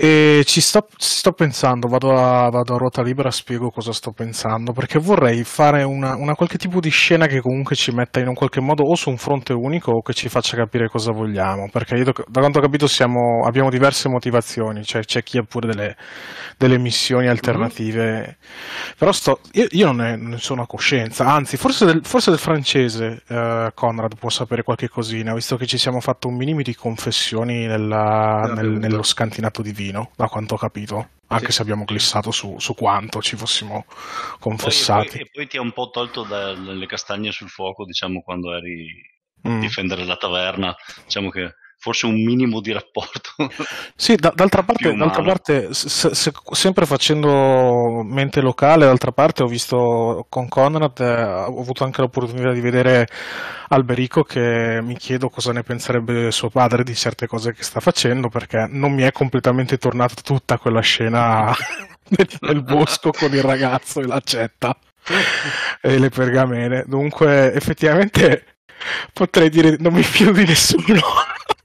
E ci sto, sto pensando, vado a, vado a, ruota libera, spiego cosa sto pensando, perché vorrei fare una, una, qualche tipo di scena che comunque ci metta in un qualche modo o su un fronte unico o che ci faccia capire cosa vogliamo, perché io da quanto ho capito siamo, abbiamo diverse motivazioni, cioè c'è chi ha pure delle, delle missioni mhm. alternative, mm-hmm. però sto, io, io non, ne, non, sono a coscienza, anzi forse del, forse del francese uh, Conrad può sapere qualche cosina, visto che ci siamo fatto un minimo di confessioni nella, nel, nello scantinato di vino pochino, da quanto ho capito. Anche sì. se abbiamo glissato su, su, quanto ci fossimo confessati. Poi, e, poi, e, poi, ti ha un po' tolto dalle castagne sul fuoco, diciamo, quando eri a mm. difendere la taverna. Diciamo che forse un minimo di rapporto. Sì, d- d'altra parte, d'altra parte se, se, sempre facendo mente locale, d'altra parte ho visto con Conrad, eh, ho avuto anche l'opportunità di vedere Alberico che mi chiedo cosa ne penserebbe suo padre di certe cose che sta facendo perché non mi è completamente tornata tutta quella scena nel, nel bosco con il ragazzo e l'accetta e le pergamene. Dunque effettivamente potrei dire non mi fido di nessuno.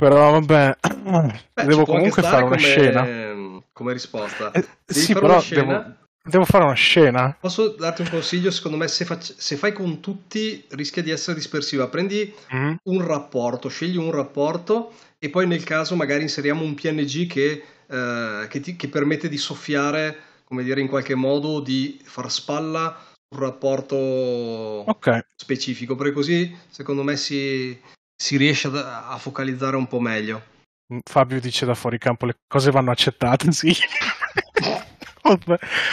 Però vabbè, Beh, devo comunque fare una come, scena. Come risposta. Eh, sì, però devo, devo, fare una scena. Posso darti un consiglio? Secondo me, se, fac- se fai con tutti, rischia di essere dispersiva. Prendi mm. un rapporto, scegli un rapporto e poi nel caso magari inseriamo un PNG che, eh, che, ti, che permette di soffiare, come dire, in qualche modo, di far spalla un rapporto okay. specifico. Perché così, secondo me, si si riesce a, a focalizzare un po' meglio. Fabio dice da fuori campo le cose vanno accettate, sì.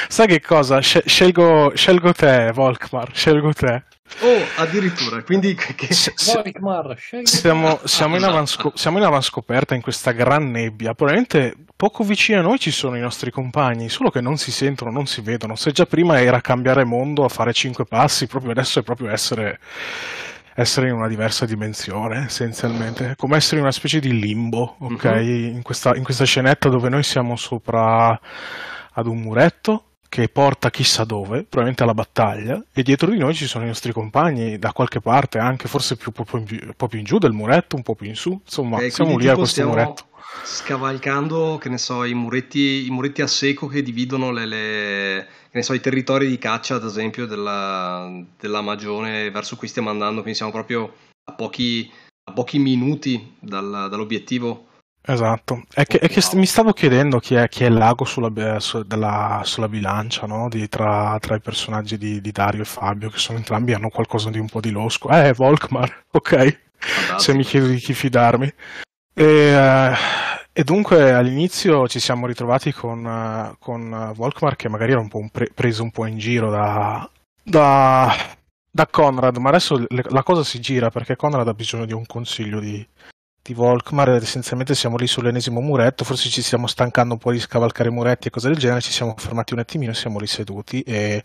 Sai che cosa? Scelgo, scelgo te, Volkmar, scelgo te. Oh, addirittura, quindi che... Volkmar, siamo, siamo, in avansco- siamo in avanscoperta in questa gran nebbia, probabilmente poco vicino a noi ci sono i nostri compagni, solo che non si sentono, non si vedono. Se già prima era cambiare mondo, a fare cinque passi, proprio adesso è proprio essere, essere in una diversa dimensione, essenzialmente, come essere in una specie di limbo, ok? Uh-huh. In, questa, in questa scenetta dove noi siamo sopra ad un muretto che porta chissà dove, probabilmente alla battaglia, e dietro di noi ci sono i nostri compagni da qualche parte, anche forse più, un, più, un po' più in giù del muretto, un po' più in su, insomma, eh, siamo lì a questo muretto. Scavalcando, che ne so, i muretti, i muretti a secco che dividono le, le, ne so, i territori di caccia, ad esempio, della, della Magione verso cui stiamo andando, quindi siamo proprio a pochi, a pochi minuti dal, dall'obiettivo Esatto, è che, è che mi stavo chiedendo chi è, chi è l'ago sulla, su, della, sulla bilancia no? di, tra, tra, i personaggi di, di, Dario e Fabio, che sono entrambi hanno qualcosa di un po' di losco. Eh, Volkmar, ok, se mi chiedo di chi fidarmi. E, uh, e, dunque all'inizio ci siamo ritrovati con, uh, con Volkmar che magari era un po' un pre- preso un po' in giro da, da, da Conrad, ma adesso le, la cosa si gira perché Conrad ha bisogno di un consiglio di, di Volkmar, essenzialmente siamo lì sull'ennesimo muretto, forse ci stiamo stancando un po' di scavalcare muretti e cose del genere, ci siamo fermati un attimino e siamo riseduti e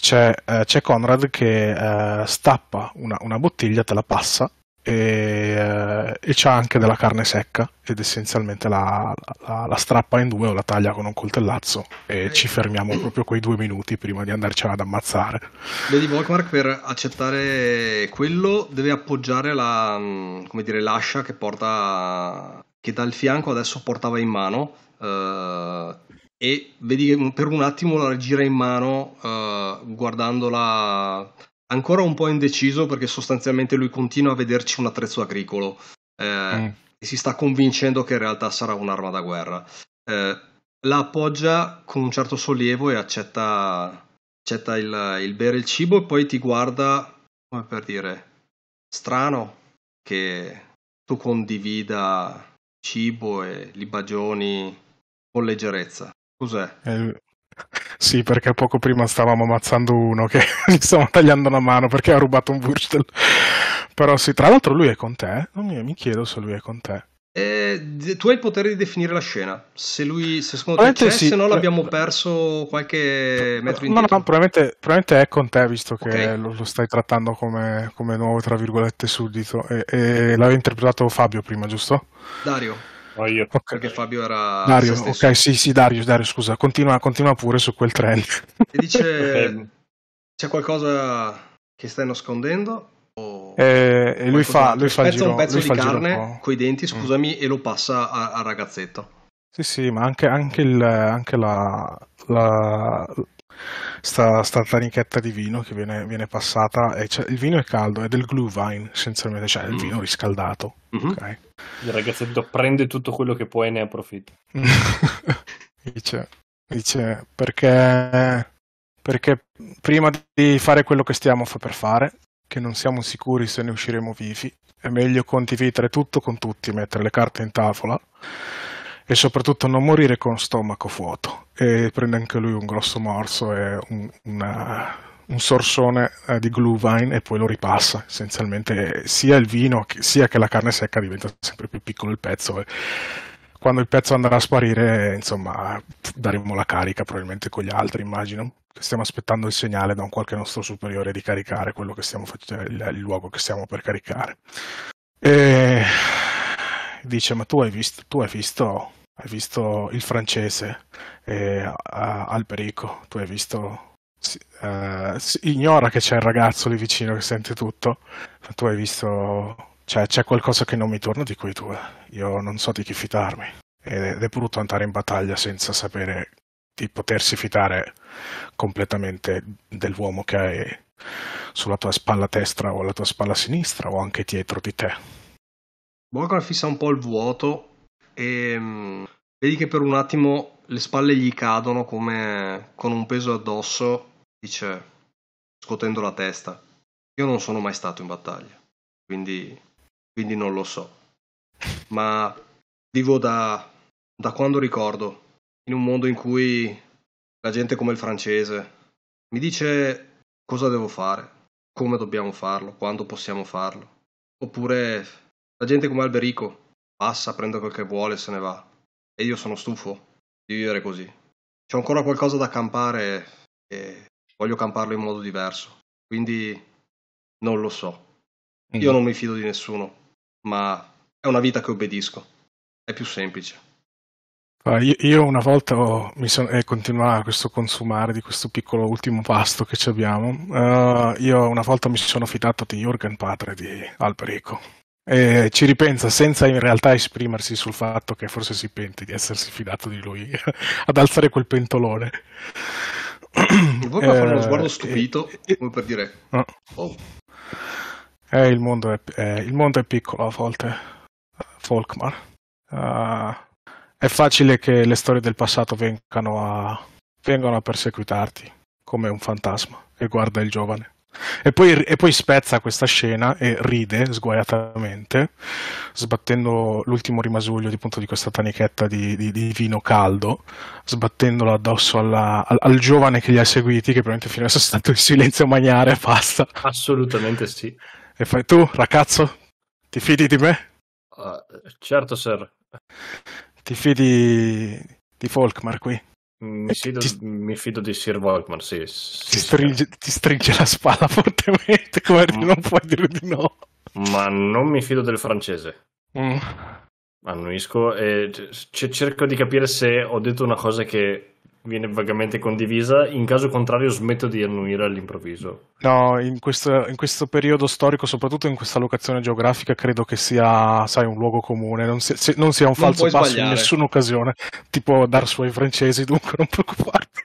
c'è, eh, c'è Conrad che eh, stappa una, una, bottiglia, te la passa e, eh, e c'ha anche della carne secca ed essenzialmente la, la, la, strappa in due o la taglia con un coltellazzo e ci fermiamo proprio quei due minuti prima di andarcela ad ammazzare. Vedi Volkmark per accettare quello deve appoggiare la, mm, come dire, l'ascia che porta che dal fianco adesso portava in mano uh, e vedi che per un attimo la gira in mano uh, guardandola ancora un po' indeciso perché sostanzialmente lui continua a vederci un attrezzo agricolo eh, mm. e si sta convincendo che in realtà sarà un'arma da guerra. Eh, la appoggia con un certo sollievo e accetta, accetta il, il, bere il cibo e poi ti guarda come per dire strano che tu condivida cibo e libagioni con leggerezza. Cos'è? Eh, sì, perché poco prima stavamo ammazzando uno che gli stavamo tagliando una mano perché ha rubato un Wurstel. Però sì, tra l'altro lui è con te. Non mi, mi chiedo se lui è con te. Eh, tu hai il potere di definire la scena. Se lui, se secondo te c'è, sì. se no l'abbiamo perso qualche metro indietro. No, no, probabilmente, probabilmente è con te, visto che okay. lo, lo, stai trattando come, come, nuovo, tra virgolette, suddito. E, e l'aveva interpretato Fabio prima, giusto? Dario. Oh, io. Okay. Perché Fabio era. Dario, ok, sì, sì, Dario, Dario, scusa, continua, continua pure su quel trend. E dice: C'è qualcosa che stai nascondendo? O... Eh, e lui fa, lui fa il giro, un pezzo di carne con i denti, mm. scusami, mm. e lo passa al ragazzetto. Sì, sì, ma anche, anche, il, anche la, la, sta, sta tanichetta di vino che viene, viene passata. E il vino è caldo, è del Glühwein essenzialmente, cioè il mm. vino riscaldato. Mm-hmm. Okay. Il ragazzetto prende tutto quello che può e ne approfitta. dice, dice perché, perché prima di fare quello che stiamo per fare, che non siamo sicuri se ne usciremo vivi, è meglio condividere tutto con tutti, mettere le carte in tavola e soprattutto non morire con stomaco vuoto. E prende anche lui un grosso morso e un, una, un sorsone eh, di Glühwein e poi lo ripassa. Essenzialmente sia il vino sia che la carne secca diventa sempre più piccolo il pezzo. E quando il pezzo andrà a sparire, insomma, daremo la carica probabilmente con gli altri, immagino. Stiamo aspettando il segnale da un qualche nostro superiore di caricare quello che stiamo facendo, il, il luogo che stiamo per caricare. E dice: Ma tu hai visto, tu hai visto, hai visto il francese eh, Alberico, tu hai visto. Uh, ignora che c'è il ragazzo lì vicino che sente tutto. Tu hai visto. Cioè, c'è qualcosa che non mi torna di quei due. Io non so di chi fidarmi. Ed è brutto andare in battaglia senza sapere di potersi fidare completamente dell'uomo che hai sulla tua spalla destra o alla tua spalla sinistra o anche dietro di te. Volkan fissa un po' il vuoto e um, vedi che per un attimo le spalle gli cadono come con un peso addosso, dice scuotendo la testa. Io non sono mai stato in battaglia, quindi, quindi non lo so. Ma vivo da, da quando ricordo, in un mondo in cui la gente come il francese mi dice cosa devo fare. come dobbiamo farlo, quando possiamo farlo. Oppure la gente come Alberico passa, prende quel che vuole e se ne va. E io sono stufo di vivere così. C'ho ancora qualcosa da campare e voglio camparlo in modo diverso. Quindi non lo so. Io Mm. non mi fido di nessuno, ma è una vita che obbedisco. È più semplice. Ah, Io, una volta mi sono, e continuare questo consumare di questo piccolo ultimo pasto che ci abbiamo. eh, io una volta mi sono fidato di Jürgen, padre di Alberico. E ci ripensa senza in realtà esprimersi sul fatto che forse si pente di essersi fidato di lui, ad alzare quel pentolone. Il Volca fa uno Eh, sguardo e- stupito, e- come per dire, no. oh, Eh, il, mondo è, eh, il mondo è piccolo a volte, Folkmar. Ah, è facile che le storie del passato vengano a, vengano a perseguitarti come un fantasma e guarda il giovane. E poi, e poi spezza questa scena e ride sguaiatamente, sbattendo l'ultimo rimasuglio di, appunto, di questa tanichetta di, di- di vino caldo, sbattendolo addosso alla- al, al giovane che li ha seguiti, che probabilmente fino adesso è stato in silenzio maniare e basta. Assolutamente sì. E fai tu, ragazzo, ti fidi di me? Uh, certo, sir. Ti fidi di Folkmar qui? Mi fido, Ti- mi fido di Sir Volkmar, sì. sì, Ti sì. stringe, ti stringe la spalla fortemente, come Mm. non puoi dire di no. Ma non mi fido del francese. Mm. Annuisco e c- cerco di capire se ho detto una cosa che viene vagamente condivisa. In caso contrario, smetto di annuire all'improvviso. No, in questo, in questo periodo storico, soprattutto in questa locazione geografica, credo che sia, sai, un luogo comune, non, si- se- non sia un falso passo in sbagliare. nessuna occasione, tipo dar su ai francesi, dunque non preoccuparti.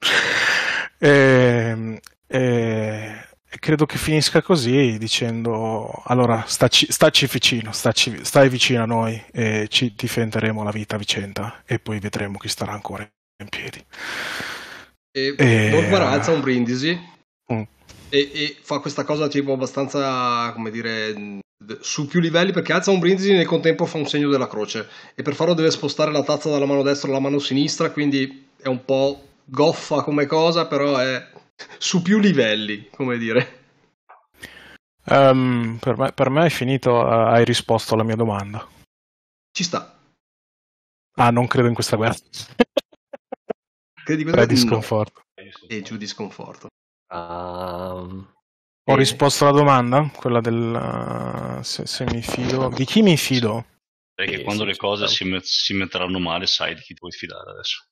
E, e- e credo che finisca così dicendo, allora, staci, staci vicino, staci- stai vicino a noi e ci difenderemo la vita a vicenda e poi vedremo chi starà ancora in piedi. E Eh, Volkmar alza un brindisi Mm. e, e fa questa cosa tipo abbastanza, come dire, su più livelli perché alza un brindisi e nel contempo fa un segno della croce e per farlo deve spostare la tazza dalla mano destra alla mano sinistra, quindi è un po' goffa come cosa, però è su più livelli, come dire. Ehm, per, me, per me è finito, eh, hai risposto alla mia domanda. Ci sta. Ah, non credo in questa guerra. Credi Tre di sconforto. E giù di sconforto. Ehm, Ho eh, risposto alla domanda, quella del eh, se, se mi fido. Di chi mi fido? Perché Sì, quando le cose si, met- si metteranno male, sai di chi ti puoi fidare adesso.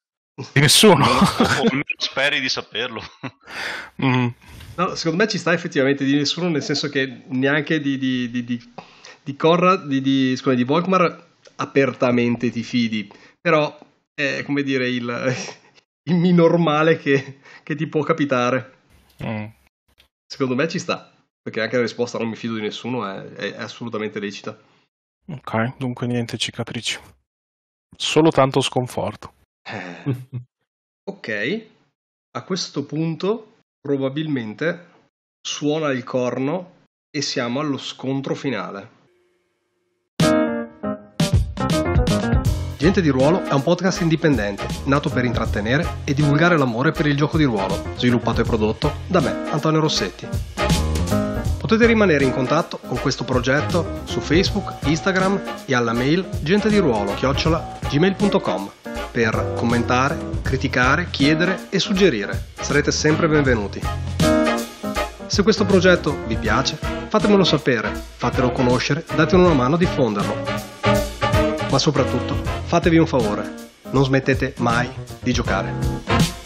Di nessuno. almeno speri di saperlo. Mm. No, secondo me ci sta effettivamente di nessuno, nel senso che neanche di, di, di, di, di Conrad, di, di, scusa, di Volkmar apertamente ti fidi, però è come dire il, il minor male che, che ti può capitare. Mm. Secondo me ci sta, perché anche la risposta non mi fido di nessuno è, è- è assolutamente lecita. Ok, dunque niente cicatrici. Solo tanto sconforto. Eh, ok, a questo punto probabilmente suona il corno e siamo allo scontro finale. Gente di Ruolo è un podcast indipendente, nato per intrattenere e divulgare l'amore per il gioco di ruolo, sviluppato e prodotto da me, Antonio Rossetti. Potete rimanere in contatto con questo progetto su Facebook, Instagram e alla mail gentediruolo-gmail.com per commentare, criticare, chiedere e suggerire. Sarete sempre benvenuti. Se questo progetto vi piace, fatemelo sapere, fatelo conoscere, datene una mano a diffonderlo. Ma soprattutto, fatevi un favore, non smettete mai di giocare.